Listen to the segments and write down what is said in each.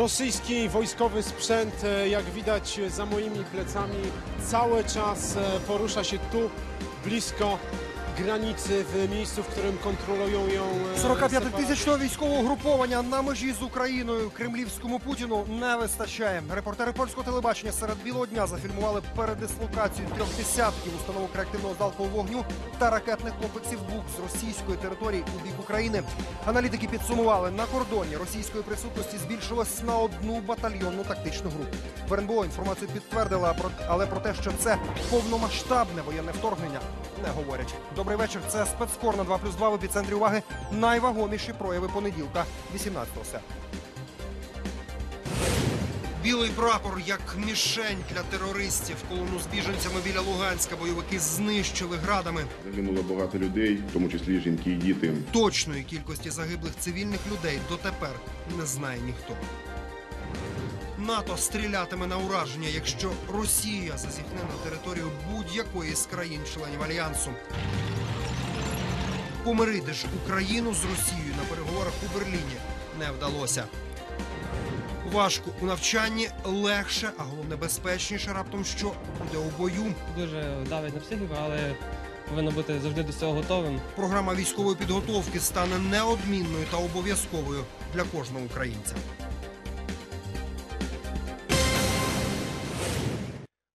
Rosyjski wojskowy sprzęt, e, jak widać za moimi plecami, cały czas e, porusza się tu, blisko granicy, w miejscu, w którym kontrolują ją e, 45-тисячного військового угруповання на межі з Україною кремлівському Путіну не вистачає. Репортери польського телебачення серед білого дня зафільмували передислокацію трьох десятків установок реактивного залпового вогню та ракетних комплексів БУК з російської території у бік України. Аналітики підсумували на кордоні російської присутності збільшилось на одну батальйонну тактичну групу. В РНБО інформацію підтвердила, але про те, що це повномасштабне воєнне вторгнення, не говорять. Добрий вечір. Це спецкор на 2 плюс 2 в епіцентрі уваги. Найвагоміші прояви понеділка, 18 серпня. Білий прапор як мішень для терористів. Колону з біженцями біля Луганська бойовики знищили градами. Загинуло багато людей, в тому числі жінки і діти. Точної кількості загиблих цивільних людей дотепер не знає ніхто. НАТО стрілятиме на ураження, якщо Росія зазіхне на територію будь-якої з країн-членів альянсу. Помирити ж Україну з Росією на переговорах у Берліні не вдалося. Важко у навчанні легше, а головне безпечніше раптом що буде у бою. дуже давить на психіку, але повинно бути завжди до цього готовим. Програма військової підготовки стане неодмінною та обов'язковою для кожного українця.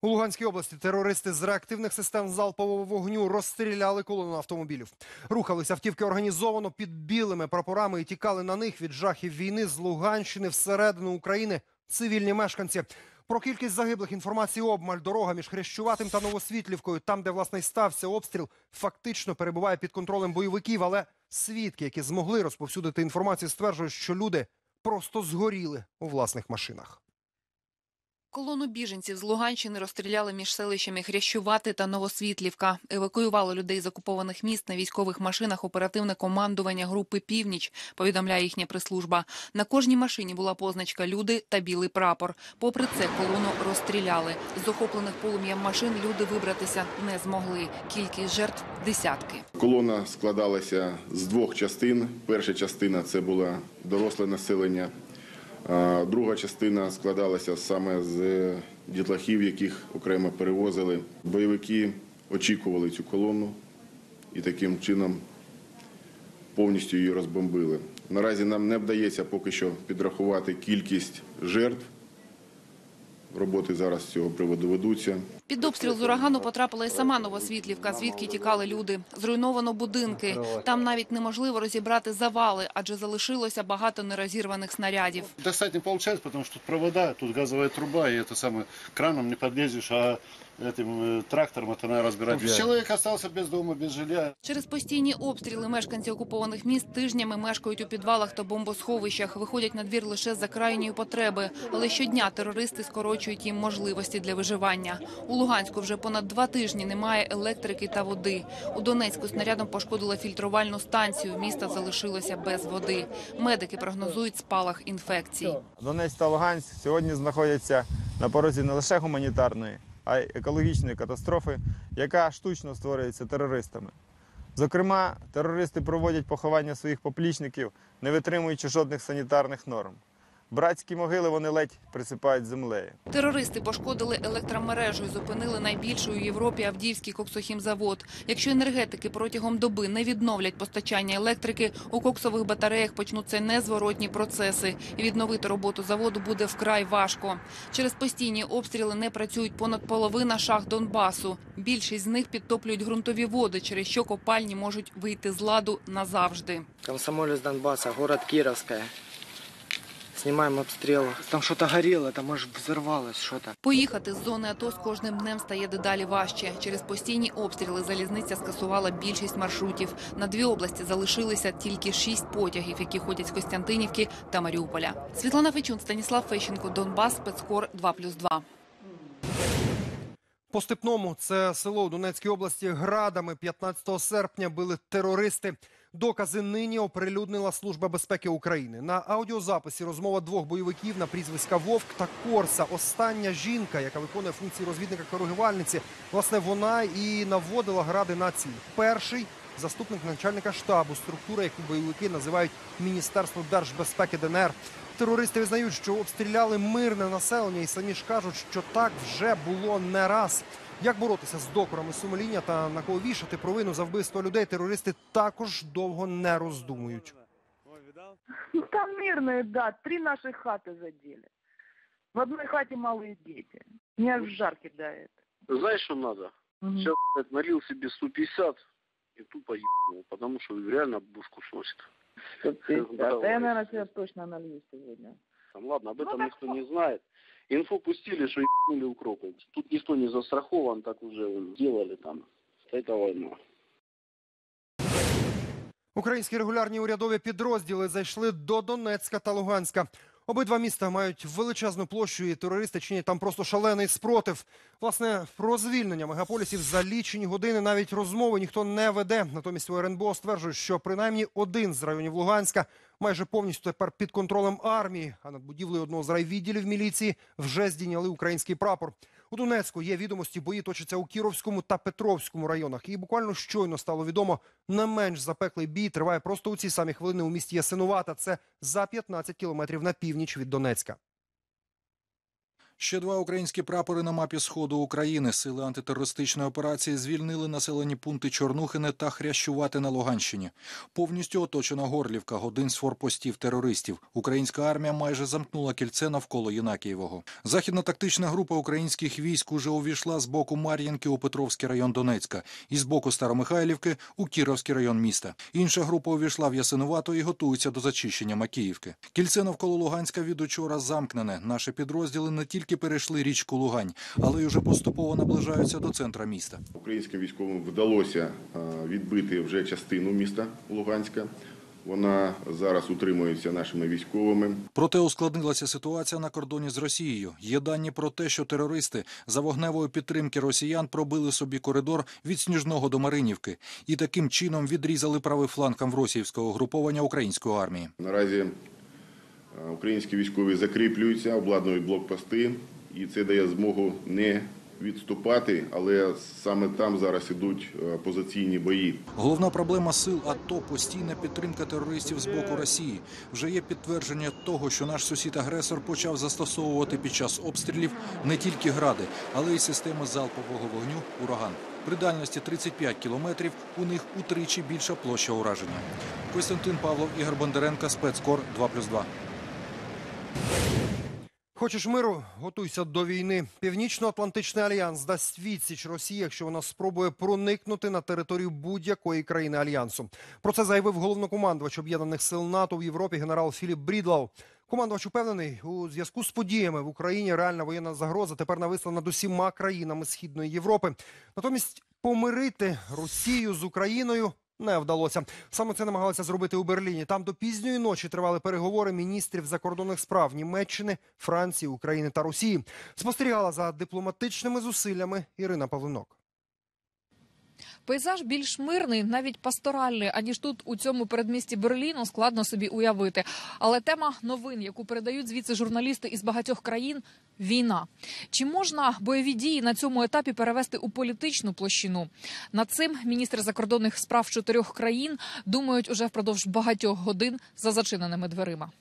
У Луганській області терористи з реактивних систем залпового вогню розстріляли колону автомобілів. Рухалися автівки організовано під білими прапорами і тікали на них від жахів війни з Луганщини всередину України цивільні мешканці. Про кількість загиблих інформації обмаль дорога між Хрещуватим та Новосвітлівкою, там, де власне стався обстріл, фактично перебуває під контролем бойовиків. Але свідки, які змогли розповсюдити інформацію, стверджують, що люди просто згоріли у власних машинах. Колону біженців з Луганщини розстріляли між селищами Хрящувати та Новосвітлівка. Евакуювали людей з окупованих міст на військових машинах оперативне командування групи Північ, повідомляє їхня прес-служба. На кожній машині була позначка Люди та білий прапор. Попри це, колону розстріляли. З охоплених полум'ям машин люди вибратися не змогли. Кількість жертв десятки. Колона складалася з двох частин. Перша частина це було доросле населення. Друга частина складалася саме з дітлахів, яких окремо перевозили. Бойовики очікували цю колону і таким чином повністю її розбомбили. Наразі нам не вдається поки що підрахувати кількість жертв. Роботи зараз з цього приводу ведуться. Під обстріл з урагану потрапила і сама Новосвітлівка, звідки тікали люди. Зруйновано будинки. Там навіть неможливо розібрати завали, адже залишилося багато нерозірваних снарядів. Достатньо виходить, тому що тут провода, тут газова труба, і это саме краном не подлезешь, а этим э, трактором это надо разбирать. Человек остался без дома, без жилья. Через постійні обстріли мешканці окупованих міст тижнями мешкають у підвалах та бомбосховищах, виходять на двір лише за крайньої потреби. Але щодня терористи скорочують їм можливості для виживання. У Луганську вже понад два тижні немає електрики та води. У Донецьку снарядом пошкодила фільтрувальну станцію. Місто залишилося без води. Медики прогнозують спалах інфекцій. Донець та Луганськ сьогодні знаходяться на порозі не лише гуманітарної, а й екологічної катастрофи, яка штучно створюється терористами. Зокрема, терористи проводять поховання своїх поплічників, не витримуючи жодних санітарних норм. Братські могили вони ледь присипають землею. Терористи пошкодили електромережу і зупинили найбільший у Європі Авдіївський коксохімзавод. Якщо енергетики протягом доби не відновлять постачання електрики, у коксових батареях почнуться незворотні процеси. І відновити роботу заводу буде вкрай важко. Через постійні обстріли не працюють понад половина шахт Донбасу. Більшість з них підтоплюють ґрунтові води, через що копальні можуть вийти з ладу назавжди. Комсомолец Донбасса, город Кировская. Снимаем обстрел. Там что-то горело, там аж взорвалось что-то. Поїхати з зони АТО з кожним днем стає дедалі важче. Через постійні обстріли залізниця скасувала більшість маршрутів. На дві області залишилися тільки шість потягів, які ходять з Костянтинівки та Маріуполя. Світлана Фечун, Станіслав Фещенко, Донбас, спецкор 2+,2. По Степному це село у Донецькій області градами 15 серпня били терористи. Докази нині оприлюднила Служба безпеки України. На аудіозаписі розмова двох бойовиків на прізвиська Вовк та Корса. Остання жінка, яка виконує функції розвідника коригувальниці, власне, вона і наводила гради на ціль. Перший заступник начальника штабу, структура, яку бойовики називають Міністерство держбезпеки ДНР. Терористи визнають, що обстріляли мирне населення, і самі ж кажуть, що так вже було не раз. Як боротися з докорами сумління та на кого вішати провину за вбивство людей, терористи також довго не роздумують. Ну, там мирные, да. Три наши хаты задели. В одной хате малые дети. Меня в жар кидает. Знаешь, что надо? Мгм. Сейчас блядь, налил себе 150 и тупо ебнул, потому что реально бушку сносит. 150. Да, я, Давай. наверное, себе точно налью сегодня. Там, ладно, об Ну, этом так никто не знает. Инфу пустили, что ебнули укропы. Тут никто не застрахован, так уже делали там. Это война. Українські регулярні урядові підрозділи зайшли до Донецька та Луганська. Обидва міста мають величезну площу, і терористи чинять там просто шалений спротив. Власне, про звільнення мегаполісів за лічені години навіть розмови ніхто не веде. Натомість у РНБО стверджують, що принаймні один з районів Луганська майже повністю тепер під контролем армії. А над будівлею одного з райвідділів міліції вже здійняли український прапор. У Донецьку є відомості, бої точаться у Кіровському та Петровському районах. І буквально щойно стало відомо, не менш запеклий бій триває просто у ці самі хвилини у місті Ясинувата. Це за 15 кілометрів на північ від Донецька. Ще два українські прапори на мапі сходу України. Сили антитерористичної операції звільнили населені пункти Чорнухине та Хрящувати на Луганщині. Повністю оточена Горлівка, один з форпостів терористів. Українська армія майже замкнула кільце навколо Єнакієвого. Західна тактична група українських військ уже увійшла з боку Мар'їнки у Петровський район Донецька і з боку Старомихайлівки у Кіровський район міста. Інша група увійшла в Ясинувато і готується до зачищення Макіївки. Кільце навколо Луганська від учора замкнене. Наші підрозділи не тільки перейшли річку Лугань, але й уже поступово наближаються до центра міста. Українським військовим вдалося е, відбити вже частину міста Луганська. Вона зараз утримується нашими військовими. Проте ускладнилася ситуація на кордоні з Росією. Є дані про те, що терористи за вогневої підтримки росіян пробили собі коридор від Сніжного до Маринівки і таким чином відрізали правий фланг Амвросіївського груповання української армії. Наразі українські військові закріплюються, обладнують блокпости, і це дає змогу не відступати, але саме там зараз ідуть е, позиційні бої. Головна проблема сил АТО – постійна підтримка терористів з боку Росії. Вже є підтвердження того, що наш сусід-агресор почав застосовувати під час обстрілів не тільки гради, але й системи залпового вогню «Ураган». При дальності 35 кілометрів у них утричі більша площа ураження. Костянтин Павлов, Ігор Бондаренко, спецкор 2+,2. Хочеш миру? Готуйся до війни. Північно-Атлантичний альянс дасть відсіч Росії, якщо вона спробує проникнути на територію будь-якої країни альянсу. Про це заявив головнокомандувач об'єднаних сил НАТО в Європі генерал Філіп Брідлау. Командувач упевнений, у зв'язку з подіями в Україні реальна воєнна загроза тепер нависла над усіма країнами Східної Європи. Натомість помирити Росію з Україною не вдалося. Саме це намагалися зробити у Берліні. Там до пізньої ночі тривали переговори міністрів закордонних справ Німеччини, Франції, України та Росії. Спостерігала за дипломатичними зусиллями Ірина Павлинок. Пейзаж більш мирний, навіть пасторальний, аніж тут у цьому передмісті Берліну складно собі уявити. Але тема новин, яку передають звідси журналісти із багатьох країн війна. Чи можна бойові дії на цьому етапі перевести у політичну площину? Над цим міністри закордонних справ чотирьох країн думають уже впродовж багатьох годин за зачиненими дверима.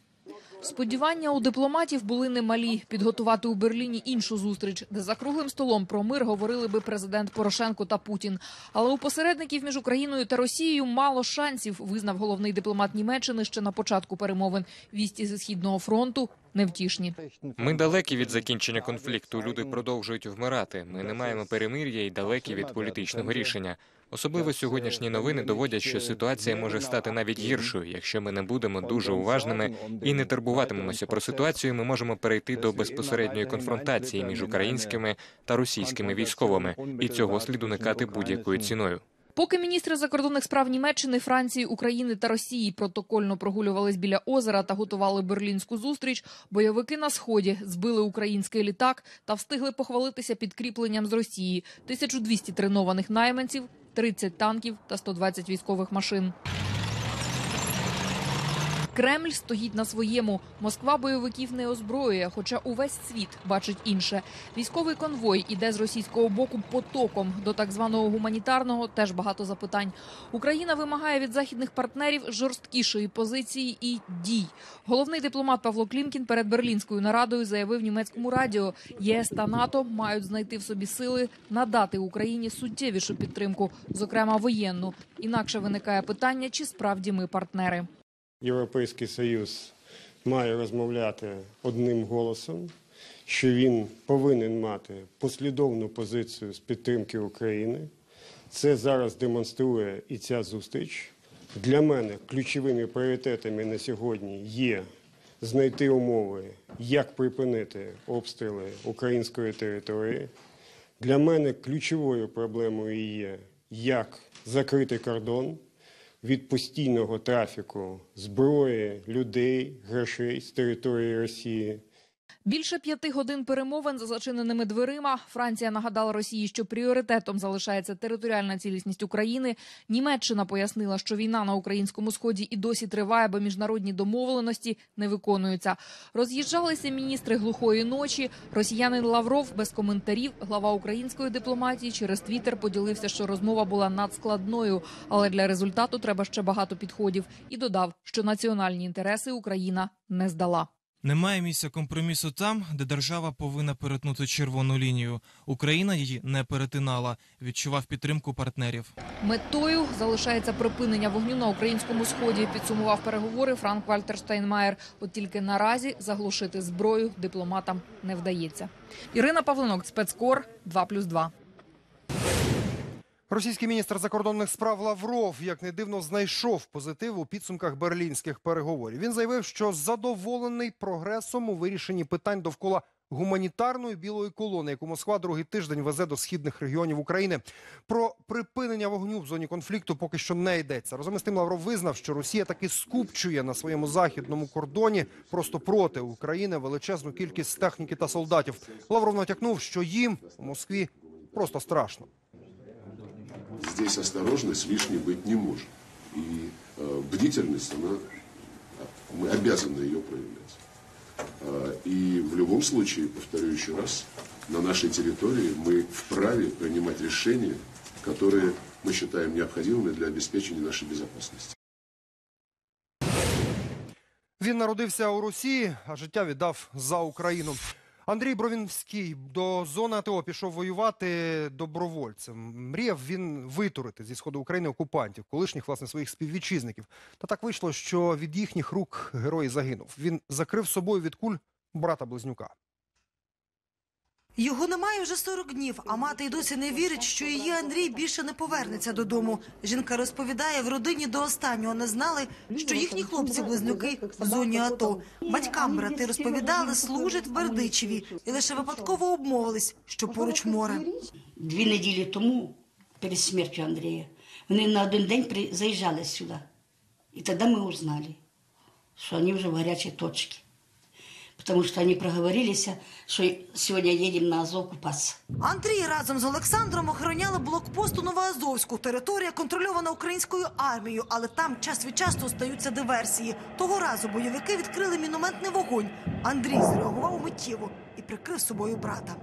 Сподівання у дипломатів були немалі підготувати у Берліні іншу зустріч, де за круглим столом про мир говорили би президент Порошенко та Путін. Але у посередників між Україною та Росією мало шансів, визнав головний дипломат Німеччини ще на початку перемовин. Вісті зі східного фронту невтішні. Ми далекі від закінчення конфлікту. Люди продовжують вмирати. Ми не маємо перемир'я і далекі від політичного рішення. Особливо сьогоднішні новини доводять, що ситуація може стати навіть гіршою. Якщо ми не будемо дуже уважними і не турбуватимемося про ситуацію, ми можемо перейти до безпосередньої конфронтації між українськими та російськими військовими, і цього слід уникати будь-якою ціною. Поки міністри закордонних справ Німеччини, Франції, України та Росії протокольно прогулювались біля озера та готували берлінську зустріч, бойовики на сході збили український літак та встигли похвалитися підкріпленням з Росії 1200 тренованих найманців, 30 танків та 120 військових машин. Кремль стоїть на своєму. Москва бойовиків не озброює, хоча увесь світ бачить інше. Військовий конвой іде з російського боку потоком. До так званого гуманітарного теж багато запитань. Україна вимагає від західних партнерів жорсткішої позиції і дій. Головний дипломат Павло Клімкін перед берлінською нарадою заявив німецькому радіо: ЄС та НАТО мають знайти в собі сили надати Україні суттєвішу підтримку, зокрема воєнну. Інакше виникає питання, чи справді ми партнери. Європейський Союз має розмовляти одним голосом, що він повинен мати послідовну позицію з підтримки України. Це зараз демонструє і ця зустріч. Для мене ключовими пріоритетами на сьогодні є знайти умови, як припинити обстріли української території. Для мене ключовою проблемою є, як закрити кордон від постійного трафіку зброї, людей, грошей з території Росії. Більше п'яти годин перемовин за зачиненими дверима. Франція нагадала Росії, що пріоритетом залишається територіальна цілісність України. Німеччина пояснила, що війна на українському сході і досі триває, бо міжнародні домовленості не виконуються. Роз'їжджалися міністри глухої ночі. Росіянин Лавров без коментарів. Глава української дипломатії через твіттер поділився, що розмова була надскладною, але для результату треба ще багато підходів. І додав, що національні інтереси Україна не здала. Немає місця компромісу там, де держава повинна перетнути червону лінію. Україна її не перетинала. Відчував підтримку партнерів. Метою залишається припинення вогню на українському сході. Підсумував переговори Франк Вальтер Штайнмаєр. От тільки наразі заглушити зброю дипломатам не вдається. Ірина Павленок, спецкор 2+,2. Російський міністр закордонних справ Лавров, як не дивно, знайшов позитив у підсумках берлінських переговорів. Він заявив, що задоволений прогресом у вирішенні питань довкола гуманітарної білої колони, яку Москва другий тиждень везе до східних регіонів України. Про припинення вогню в зоні конфлікту поки що не йдеться. Разом із тим Лавров визнав, що Росія таки скупчує на своєму західному кордоні просто проти України величезну кількість техніки та солдатів. Лавров натякнув, що їм у Москві просто страшно. здесь осторожность лишней быть не может. И э, бдительность, она, мы обязаны ее проявлять. Э, и в любом случае, повторю еще раз, на нашей территории мы вправе принимать решения, которые мы считаем необходимыми для обеспечения нашей безопасности. Він народився у Росії, а життя віддав за Україну. Андрій Бровінський до зони АТО пішов воювати добровольцем. Мріяв він витурити зі сходу України окупантів, колишніх власне своїх співвітчизників. Та так вийшло, що від їхніх рук герой загинув. Він закрив собою від куль брата близнюка. Його немає вже 40 днів, а мати й досі не вірить, що її Андрій більше не повернеться додому. Жінка розповідає, в родині до останнього не знали, що їхні хлопці-близнюки в зоні АТО. Батькам брати розповідали, служать в Бердичеві і лише випадково обмовились, що поруч море. Дві неділі тому, перед смертю Андрія, вони на один день заїжджали сюди. І тоді ми узнали, що вони вже в гарячій точці. Потому что они проговорились, что сегодня едем на Азов купаться. Андрій разом з Олександром охороняли блокпост у Новоазовську. Територія контрольована українською армією, але там час від часу стаються диверсії. Того разу бойовики відкрили мінометний вогонь. Андрій зреагував миттєво і прикрив собою брата.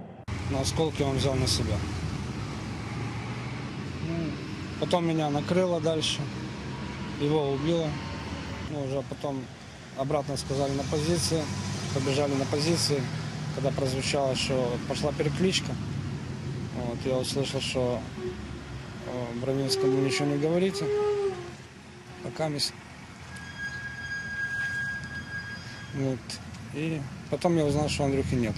Но осколки он взял на себя. Ну, потом меня накрыло дальше, его убило. Ну, уже потом обратно сказали на позиции, побежали на позиции. Когда прозвучало, что пошла перекличка, вот, я услышал, что э, Бровинскому ничего не говорите. Пока мисс. Вот. И потом я узнал, что Андрюхи нет.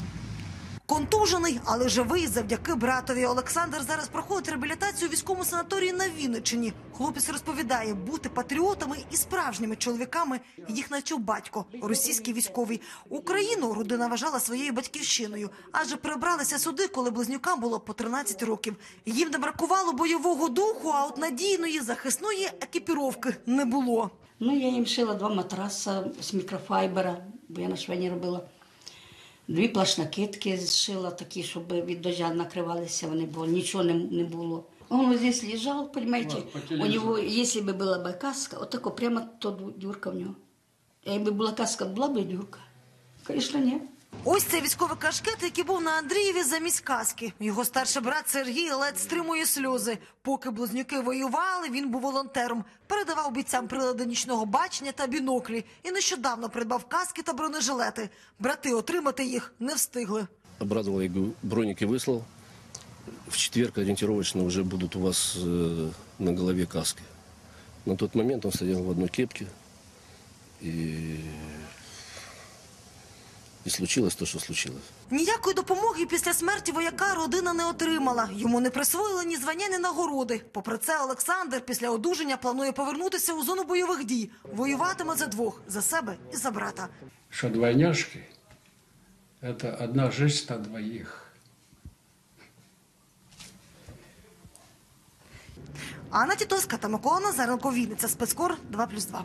Контужений, але живий завдяки братові. Олександр зараз проходить реабілітацію у військовому санаторії на Вінниччині. Хлопець розповідає, бути патріотами і справжніми чоловіками їх навчив батько, російський військовий. Україну родина вважала своєю батьківщиною, адже прибралися сюди, коли близнюкам було по 13 років. Їм не бракувало бойового духу, а от надійної захисної екіпіровки не було. Ну, я їм шила два матраса з мікрофайбера, бо я на швейні робила. Дві плашнакитки зшила такі, щоб від дождя накривалися вони, бо нічого не, не було. Он вот здесь лежал, понимаете, Вот, по у телевизору. него, если бы была бы каска, вот такой прямо то дюрка в него. Якби була каска, була б дюрка. Звісно, ні. Ось цей військовий кашкет, який був на Андрієві замість каски. Його старший брат Сергій ледь стримує сльози. Поки близнюки воювали, він був волонтером. Передавав бійцям прилади нічного бачення та біноклі. І нещодавно придбав каски та бронежилети. Брати отримати їх не встигли. Обрадовал, я говорю, броники выслал. В четверг ориентировочно уже будут у вас э, на голове каски. На тот момент он стоял в одной кепке. И, и случилось то, что случилось. Ніякої допомоги після смерті вояка родина не отримала. Йому не присвоїли ні звання, ні нагороди. Попри це, Олександр після одужання планує повернутися у зону бойових дій. Воюватиме за двох за себе і за брата. что двойняшки – это одна жизнь на двоих. Анна Тітовська та Микола Назаренко, Вінниця, спецкор 2+,2.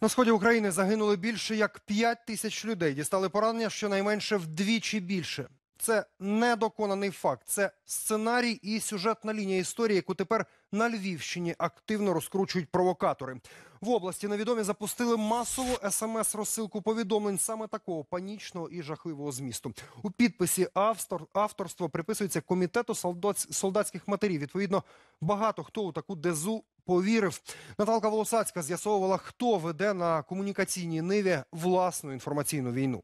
На сході України загинули більше як 5 тисяч людей. Дістали поранення щонайменше вдвічі більше. Це недоконаний факт. Це сценарій і сюжетна лінія історії, яку тепер на Львівщині активно розкручують провокатори. В області невідомі запустили масову смс-розсилку повідомлень саме такого панічного і жахливого змісту. У підписі автор, авторство приписується комітету солдат, солдатських матерів. Відповідно, багато хто у таку дезу повірив. Наталка Волосацька з'ясовувала, хто веде на комунікаційній ниві власну інформаційну війну.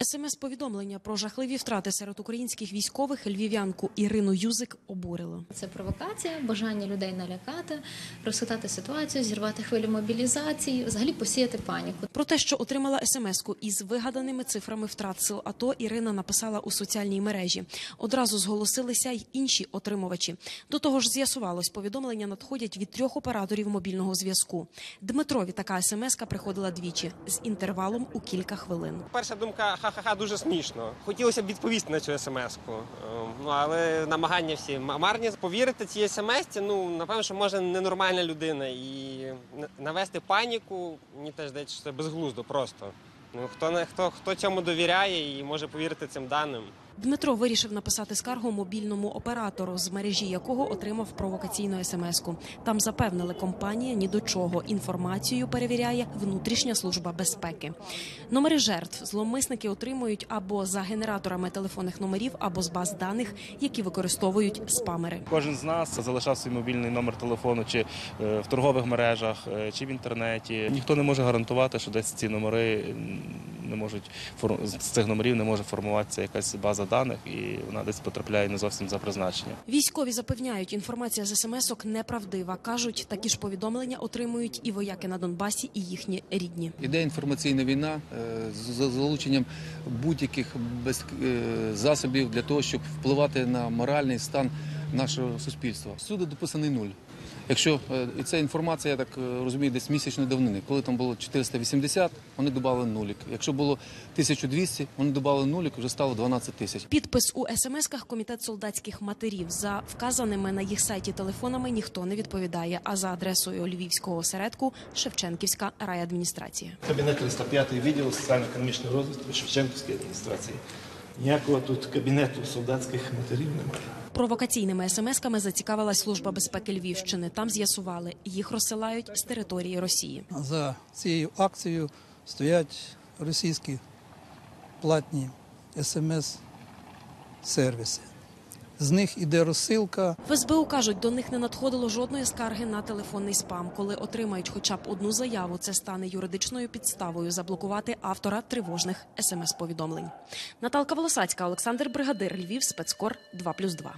СМС-повідомлення про жахливі втрати серед українських військових львів'янку Ірину Юзик обурило. Це провокація, бажання людей налякати, розхитати ситуацію, зірвати хвилю мобілізації, взагалі посіяти паніку. Про те, що отримала смс-ку із вигаданими цифрами втрат сил АТО, Ірина написала у соціальній мережі. Одразу зголосилися й інші отримувачі. До того ж, з'ясувалось, повідомлення надходять від трьох операторів мобільного зв'язку. Дмитрові така смс-ка приходила двічі з інтервалом у кілька хвилин. Перша думка ха-ха-ха, дуже смішно. Хотілося б відповісти на цю смс-ку. Е, Ну але намагання всі марні. Повірити цій смс, ну напевно, що може ненормальна людина і навести паніку. Мені теж здається, що це безглуздо просто. Ну хто не хто, хто цьому довіряє і може повірити цим даним. Дмитро вирішив написати скаргу мобільному оператору, з мережі якого отримав провокаційну смс-ку. Там запевнили, компанія ні до чого інформацію перевіряє внутрішня служба безпеки. Номери жертв зловмисники отримують або за генераторами телефонних номерів, або з баз даних, які використовують спамери. Кожен з нас залишав свій мобільний номер телефону чи е, в торгових мережах, е, чи в інтернеті. Ніхто не може гарантувати, що десь ці номери не можуть з цих номерів не може формуватися якась база даних, і вона десь потрапляє не зовсім за призначенням. Військові запевняють, інформація з смс-ок неправдива. кажуть, такі ж повідомлення отримують і вояки на Донбасі, і їхні рідні. Іде інформаційна війна е, з залученням будь-яких без- е, засобів для того, щоб впливати на моральний стан нашого суспільства. Всюди дописаний нуль. Якщо е, і ця інформація, я так е, розумію, десь місячної давнини, коли там було 480, вони додали нулік. Якщо було 1200, вони додали нулік, вже стало 12 тисяч. Підпис у смс-ках комітет солдатських матерів за вказаними на їх сайті телефонами ніхто не відповідає. А за адресою львівського осередку Шевченківська райадміністрація. Кабінет 305 відділ соціально-економічного розвитку Шевченківської адміністрації. Ніякого тут кабінету солдатських матерів немає. Провокаційними смс-ками зацікавилась служба безпеки Львівщини. Там з'ясували, їх розсилають з території Росії. За цією акцією стоять російські платні смс-сервіси. З них іде розсилка. В СБУ кажуть, до них не надходило жодної скарги на телефонний спам. Коли отримають хоча б одну заяву, це стане юридичною підставою заблокувати автора тривожних смс-повідомлень. Наталка Волосацька, Олександр Бригадир, Львів, спецкор 2+,2.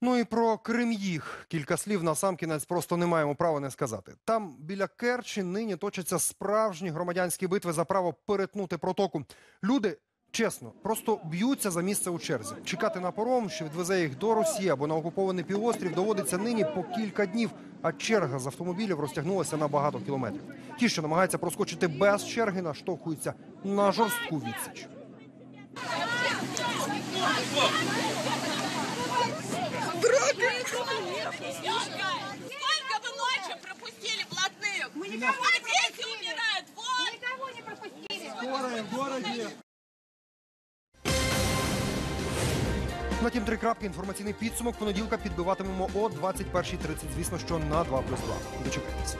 Ну і про Крем'їг кілька слів на сам кінець просто не маємо права не сказати. Там біля Керчі нині точаться справжні громадянські битви за право перетнути протоку. Люди. Чесно, просто б'ються за місце у черзі. Чекати на паром, що відвезе їх до Росії або на окупований півострів, доводиться нині по кілька днів, а черга з автомобілів розтягнулася на багато кілометрів. Ті, що намагаються проскочити без черги, наштовхуються на жорстку відсіч. Сколько вы ночью пропустили блатных? Мы никого не дети умирают, вот! Никого не пропустили. Скорая в городе. На тім три крапки інформаційний підсумок понеділка підбиватимемо о 21.30. Звісно, що на 2+,2. плюс 2. Дочекайтеся.